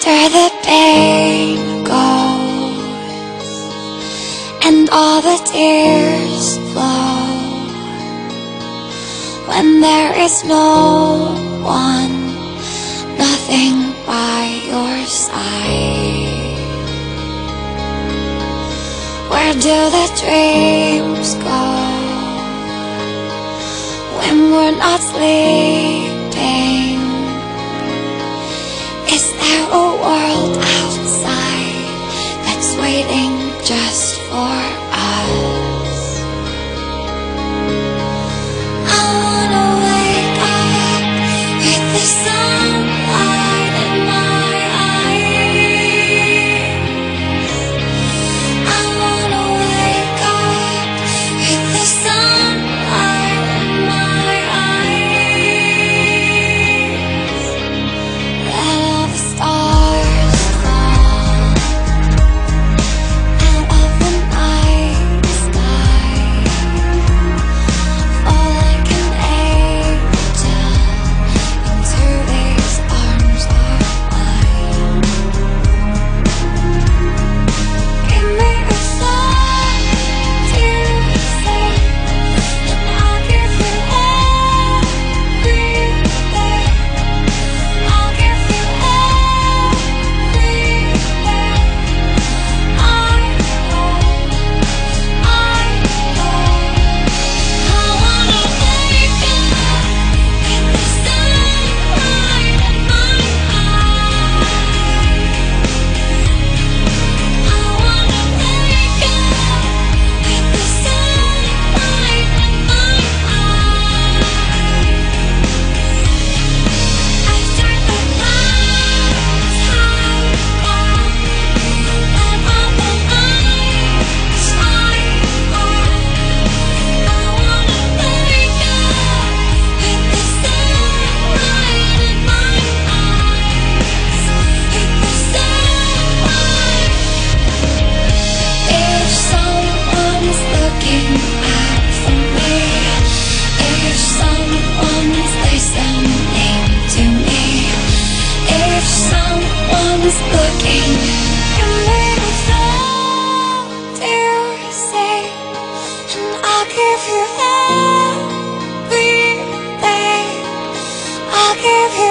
After the pain goes and all the tears flow, when there is no one, nothing by your side, where do the dreams go? When we're not sleeping? waiting just give you everything. I'll give you.